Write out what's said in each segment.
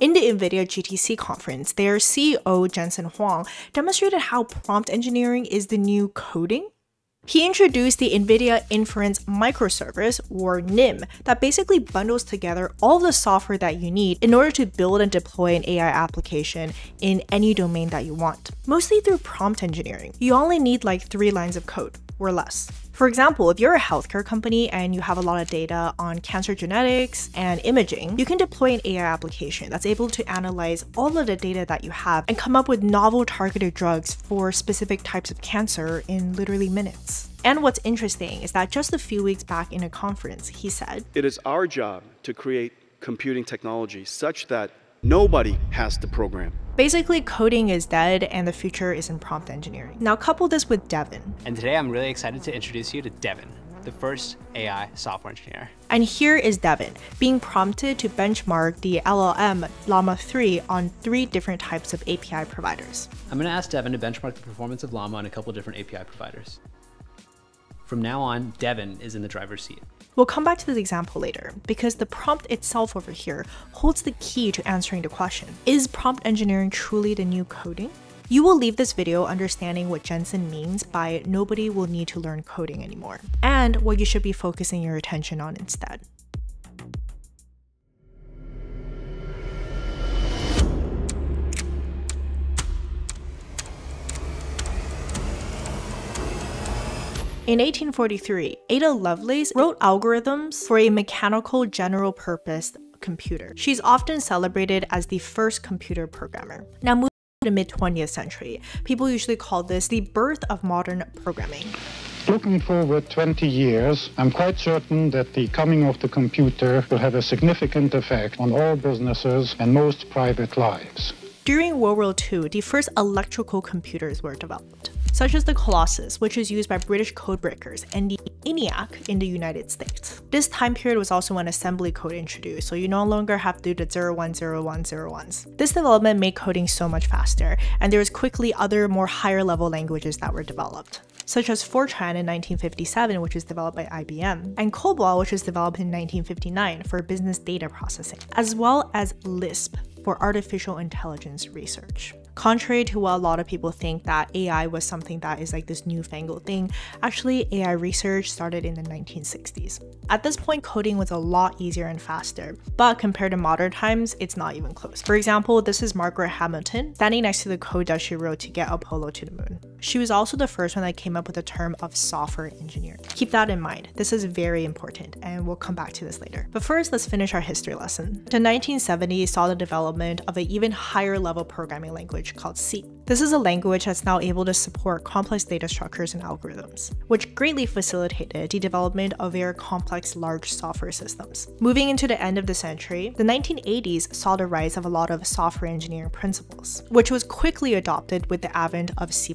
In the NVIDIA GTC conference, their CEO Jensen Huang demonstrated how prompt engineering is the new coding he introduced the NVIDIA Inference Microservice, or NIM, that basically bundles together all the software that you need in order to build and deploy an AI application in any domain that you want, mostly through prompt engineering. You only need like three lines of code or less. For example, if you're a healthcare company and you have a lot of data on cancer genetics and imaging, you can deploy an AI application that's able to analyze all of the data that you have and come up with novel targeted drugs for specific types of cancer in literally minutes. And what's interesting is that just a few weeks back in a conference, he said, It is our job to create computing technology such that nobody has to program. Basically, coding is dead and the future is in prompt engineering. Now couple this with Devin. And today I'm really excited to introduce you to Devin, the first AI software engineer. And here is Devin, being prompted to benchmark the LLM Llama 3 on three different types of API providers. I'm going to ask Devin to benchmark the performance of Llama on a couple different API providers. From now on, Devin is in the driver's seat. We'll come back to this example later, because the prompt itself over here holds the key to answering the question. Is prompt engineering truly the new coding? You will leave this video understanding what Jensen means by nobody will need to learn coding anymore, and what you should be focusing your attention on instead. In 1843, Ada Lovelace wrote algorithms for a mechanical general purpose computer. She's often celebrated as the first computer programmer. Now, moving to the mid 20th century, people usually call this the birth of modern programming. Looking forward 20 years, I'm quite certain that the coming of the computer will have a significant effect on all businesses and most private lives. During World War II, the first electrical computers were developed such as the Colossus, which is used by British codebreakers, and the ENIAC in the United States. This time period was also when assembly code introduced, so you no longer have to do the 010101s. This development made coding so much faster, and there was quickly other more higher level languages that were developed such as Fortran in 1957, which was developed by IBM, and COBOL, which was developed in 1959 for business data processing, as well as Lisp for artificial intelligence research. Contrary to what a lot of people think that AI was something that is like this newfangled thing, actually AI research started in the 1960s. At this point, coding was a lot easier and faster, but compared to modern times, it's not even close. For example, this is Margaret Hamilton standing next to the code that she wrote to get Apollo to the moon. She was also the first one that came up with the term of software engineer. Keep that in mind. This is very important, and we'll come back to this later. But first, let's finish our history lesson. The 1970s saw the development of an even higher level programming language called C. This is a language that's now able to support complex data structures and algorithms, which greatly facilitated the development of very complex large software systems. Moving into the end of the century, the 1980s saw the rise of a lot of software engineering principles, which was quickly adopted with the advent of C++,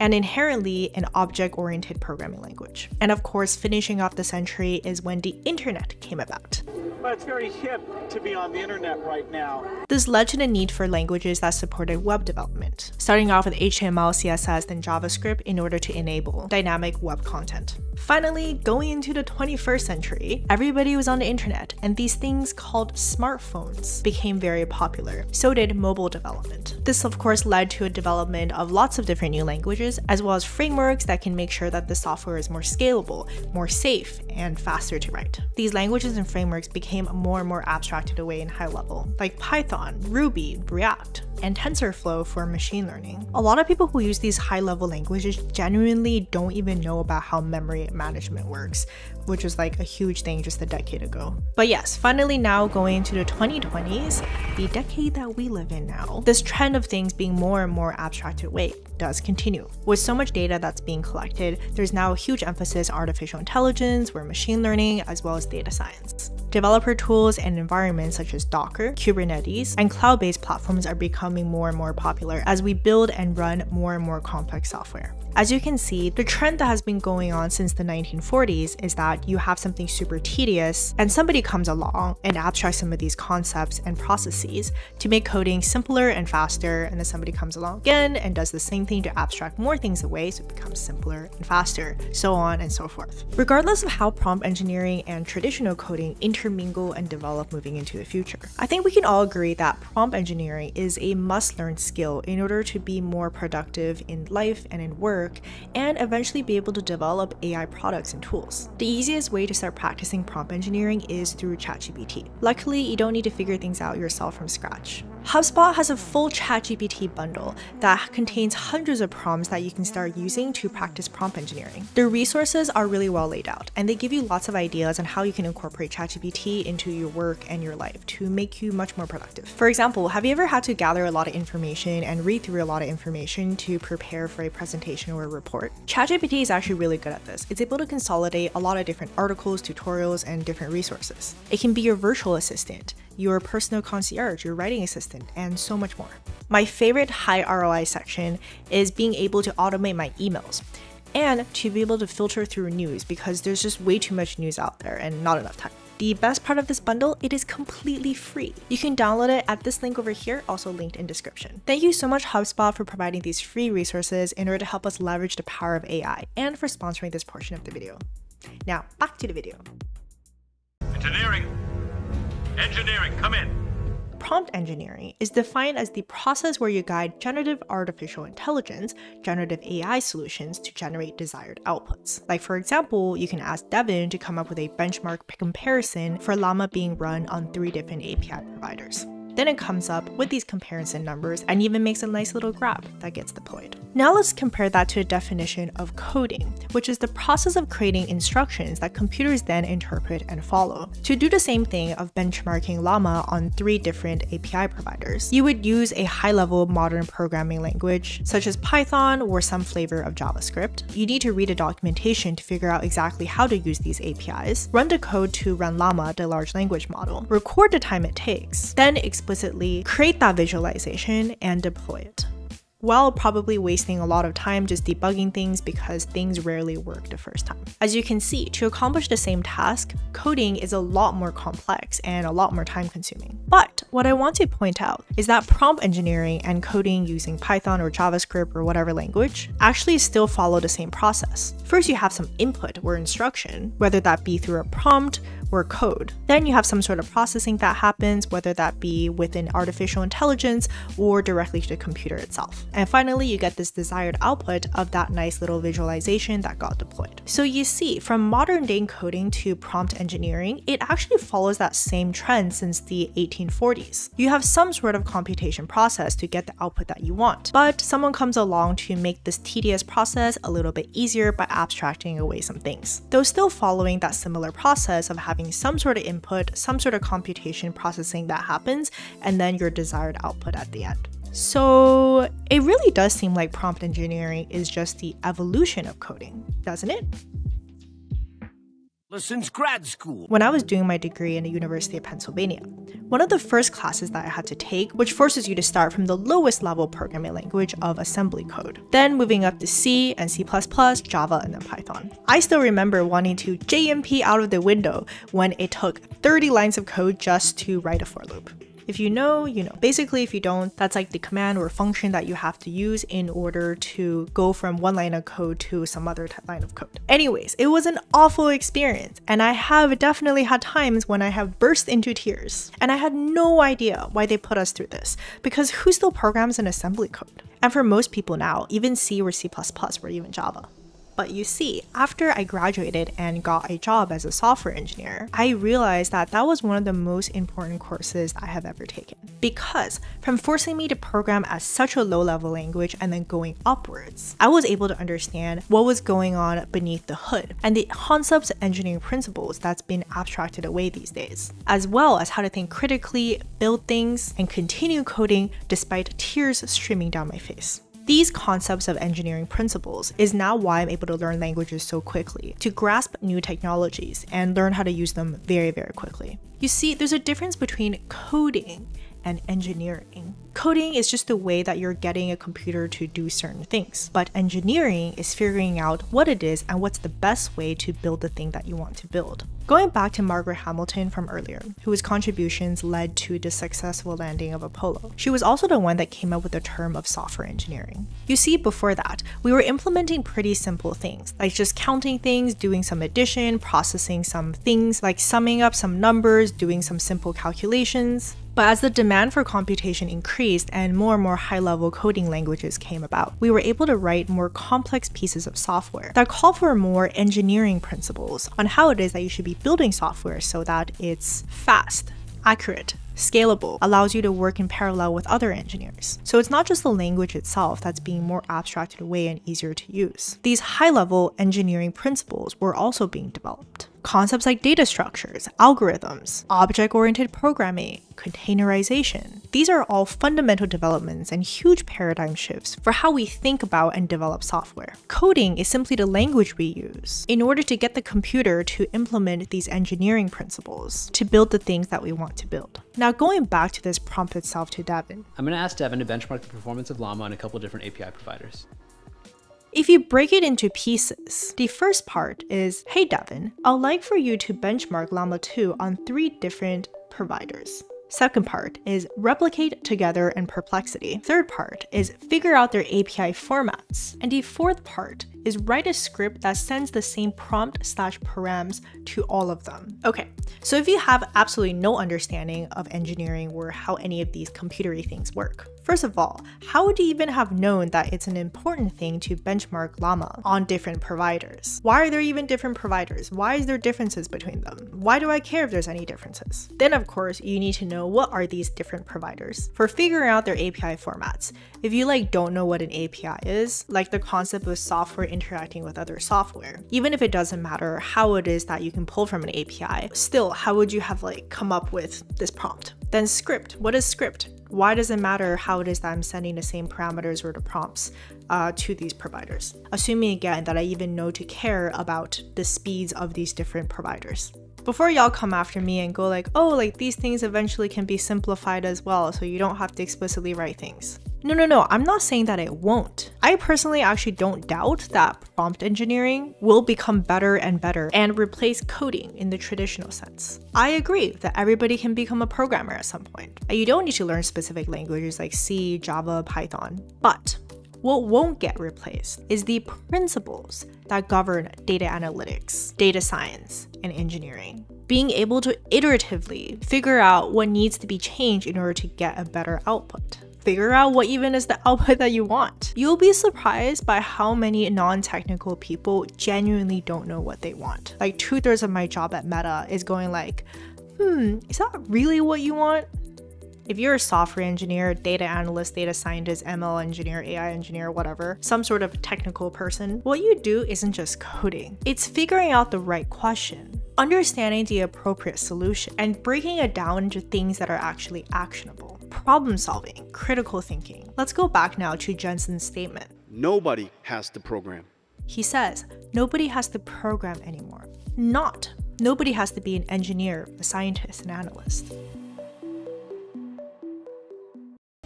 and inherently an object-oriented programming language. And of course, finishing off the century is when the internet came about. But it's very hip to be on the internet right now. This led to the need for languages that supported web development, starting off with HTML, CSS, then JavaScript in order to enable dynamic web content. Finally, going into the 21st century, everybody was on the internet, and these things called smartphones became very popular. So did mobile development. This, of course, led to a development of lots of different new languages, as well as frameworks that can make sure that the software is more scalable, more safe, and faster to write. These languages and frameworks became more and more abstracted away in high level, like Python, Ruby, React, and TensorFlow for machine learning. A lot of people who use these high level languages genuinely don't even know about how memory management works, which was like a huge thing just a decade ago. But yes, finally now going into the 2020s, the decade that we live in now, this trend of things being more and more abstracted away does continue. With so much data that's being collected, there's now a huge emphasis on artificial intelligence, where machine learning, as well as data science. Developer tools and environments such as Docker, Kubernetes, and cloud-based platforms are becoming becoming more and more popular as we build and run more and more complex software. As you can see, the trend that has been going on since the 1940s is that you have something super tedious and somebody comes along and abstracts some of these concepts and processes to make coding simpler and faster, and then somebody comes along again and does the same thing to abstract more things away so it becomes simpler and faster, so on and so forth. Regardless of how prompt engineering and traditional coding intermingle and develop moving into the future, I think we can all agree that prompt engineering is a must learn skill in order to be more productive in life and in work and eventually be able to develop AI products and tools. The easiest way to start practicing prompt engineering is through ChatGPT. Luckily, you don't need to figure things out yourself from scratch. HubSpot has a full ChatGPT bundle that contains hundreds of prompts that you can start using to practice prompt engineering. The resources are really well laid out, and they give you lots of ideas on how you can incorporate ChatGPT into your work and your life to make you much more productive. For example, have you ever had to gather a lot of information and read through a lot of information to prepare for a presentation or a report? ChatGPT is actually really good at this. It's able to consolidate a lot of different articles, tutorials, and different resources. It can be your virtual assistant your personal concierge, your writing assistant, and so much more. My favorite high ROI section is being able to automate my emails and to be able to filter through news because there's just way too much news out there and not enough time. The best part of this bundle, it is completely free. You can download it at this link over here, also linked in description. Thank you so much HubSpot for providing these free resources in order to help us leverage the power of AI and for sponsoring this portion of the video. Now, back to the video. Engineering, Engineering, come in. Prompt engineering is defined as the process where you guide generative artificial intelligence, generative AI solutions to generate desired outputs. Like, for example, you can ask Devin to come up with a benchmark comparison for Llama being run on three different API providers. Then it comes up with these comparison numbers and even makes a nice little graph that gets deployed. Now let's compare that to a definition of coding, which is the process of creating instructions that computers then interpret and follow. To do the same thing of benchmarking Llama on three different API providers, you would use a high-level modern programming language, such as Python or some flavor of JavaScript. You need to read a documentation to figure out exactly how to use these APIs, run the code to run Llama, the large language model, record the time it takes, then explicitly create that visualization and deploy it while probably wasting a lot of time just debugging things because things rarely work the first time. As you can see, to accomplish the same task, coding is a lot more complex and a lot more time consuming. But what I want to point out is that prompt engineering and coding using Python or JavaScript or whatever language actually still follow the same process. First, you have some input or instruction, whether that be through a prompt or code. Then you have some sort of processing that happens, whether that be within artificial intelligence or directly to the computer itself. And finally, you get this desired output of that nice little visualization that got deployed. So you see, from modern day coding to prompt engineering, it actually follows that same trend since the 1840s. You have some sort of computation process to get the output that you want, but someone comes along to make this tedious process a little bit easier by abstracting away some things. Though still following that similar process of having having some sort of input, some sort of computation processing that happens, and then your desired output at the end. So it really does seem like prompt engineering is just the evolution of coding, doesn't it? Since grad school. When I was doing my degree in the University of Pennsylvania, one of the first classes that I had to take, which forces you to start from the lowest level programming language of assembly code, then moving up to C and C++, Java, and then Python. I still remember wanting to JMP out of the window when it took 30 lines of code just to write a for loop. If you know, you know. Basically, if you don't, that's like the command or function that you have to use in order to go from one line of code to some other line of code. Anyways, it was an awful experience, and I have definitely had times when I have burst into tears. And I had no idea why they put us through this, because who still programs in assembly code? And for most people now, even C or C++ or even Java. But you see, after I graduated and got a job as a software engineer, I realized that that was one of the most important courses I have ever taken. Because from forcing me to program at such a low level language and then going upwards, I was able to understand what was going on beneath the hood and the concepts and engineering principles that's been abstracted away these days, as well as how to think critically, build things, and continue coding despite tears streaming down my face. These concepts of engineering principles is now why I'm able to learn languages so quickly, to grasp new technologies and learn how to use them very, very quickly. You see, there's a difference between coding and engineering. Coding is just the way that you're getting a computer to do certain things, but engineering is figuring out what it is and what's the best way to build the thing that you want to build. Going back to Margaret Hamilton from earlier, whose contributions led to the successful landing of Apollo, she was also the one that came up with the term of software engineering. You see, before that, we were implementing pretty simple things, like just counting things, doing some addition, processing some things, like summing up some numbers, doing some simple calculations. But as the demand for computation increased and more and more high level coding languages came about, we were able to write more complex pieces of software that call for more engineering principles on how it is that you should be building software so that it's fast, accurate, scalable, allows you to work in parallel with other engineers. So it's not just the language itself that's being more abstracted away and easier to use. These high level engineering principles were also being developed. Concepts like data structures, algorithms, object oriented programming, containerization. These are all fundamental developments and huge paradigm shifts for how we think about and develop software. Coding is simply the language we use in order to get the computer to implement these engineering principles to build the things that we want to build. Now, going back to this prompt itself to Devin. I'm going to ask Devin to benchmark the performance of Llama on a couple different API providers. If you break it into pieces, the first part is, hey Devin, I'd like for you to benchmark Llama 2 on three different providers. Second part is replicate together in Perplexity. Third part is figure out their API formats. And the fourth part is write a script that sends the same prompt slash params to all of them. Okay, so if you have absolutely no understanding of engineering or how any of these computery things work, First of all, how would you even have known that it's an important thing to benchmark Llama on different providers? Why are there even different providers? Why is there differences between them? Why do I care if there's any differences? Then of course, you need to know what are these different providers. For figuring out their API formats, if you like don't know what an API is, like the concept of software interacting with other software, even if it doesn't matter how it is that you can pull from an API, still how would you have like come up with this prompt? Then script, what is script? Why does it matter how it is that I'm sending the same parameters or the prompts uh, to these providers? Assuming again that I even know to care about the speeds of these different providers. Before y'all come after me and go like, oh, like these things eventually can be simplified as well, so you don't have to explicitly write things. No, no, no, I'm not saying that it won't. I personally actually don't doubt that prompt engineering will become better and better and replace coding in the traditional sense. I agree that everybody can become a programmer at some point. You don't need to learn specific languages like C, Java, Python. But what won't get replaced is the principles that govern data analytics, data science, and engineering. Being able to iteratively figure out what needs to be changed in order to get a better output figure out what even is the output that you want. You'll be surprised by how many non-technical people genuinely don't know what they want. Like two thirds of my job at Meta is going like, hmm, is that really what you want? If you're a software engineer, data analyst, data scientist, ML engineer, AI engineer, whatever, some sort of technical person, what you do isn't just coding. It's figuring out the right question, understanding the appropriate solution, and breaking it down into things that are actually actionable. Problem solving, critical thinking. Let's go back now to Jensen's statement. Nobody has to program. He says, nobody has to program anymore. Not. Nobody has to be an engineer, a scientist, an analyst.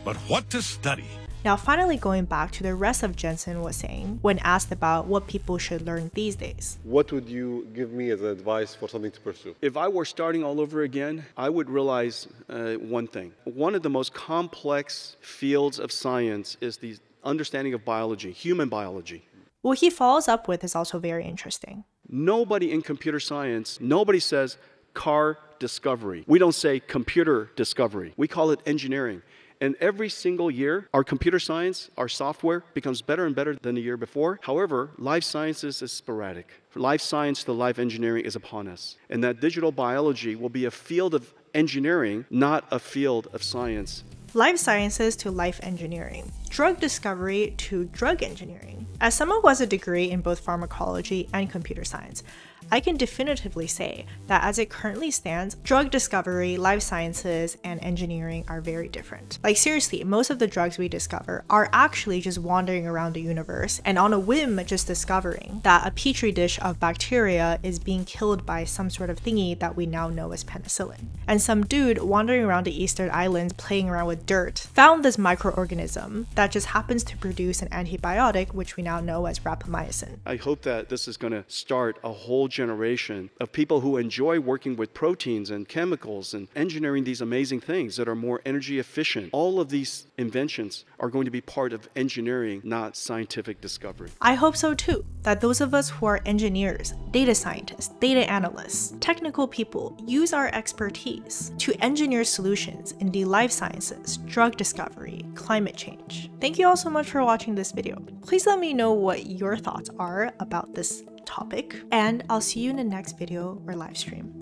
But what to study? Now, finally, going back to the rest of Jensen was saying when asked about what people should learn these days. What would you give me as advice for something to pursue? If I were starting all over again, I would realize uh, one thing. One of the most complex fields of science is the understanding of biology, human biology. What he follows up with is also very interesting. Nobody in computer science, nobody says car discovery. We don't say computer discovery. We call it engineering. And every single year, our computer science, our software becomes better and better than the year before. However, life sciences is sporadic. Life science to life engineering is upon us. And that digital biology will be a field of engineering, not a field of science. Life sciences to life engineering. Drug discovery to drug engineering. As someone who has a degree in both pharmacology and computer science, I can definitively say that as it currently stands, drug discovery, life sciences, and engineering are very different. Like, seriously, most of the drugs we discover are actually just wandering around the universe and on a whim just discovering that a petri dish of bacteria is being killed by some sort of thingy that we now know as penicillin. And some dude wandering around the Easter Islands playing around with dirt found this microorganism that just happens to produce an antibiotic, which we now know as rapamycin. I hope that this is going to start a whole generation of people who enjoy working with proteins and chemicals and engineering these amazing things that are more energy efficient. All of these inventions are going to be part of engineering, not scientific discovery. I hope so too, that those of us who are engineers, data scientists, data analysts, technical people use our expertise to engineer solutions in the life sciences, drug discovery, climate change. Thank you all so much for watching this video. Please let me know what your thoughts are about this topic, and I'll see you in the next video or live stream.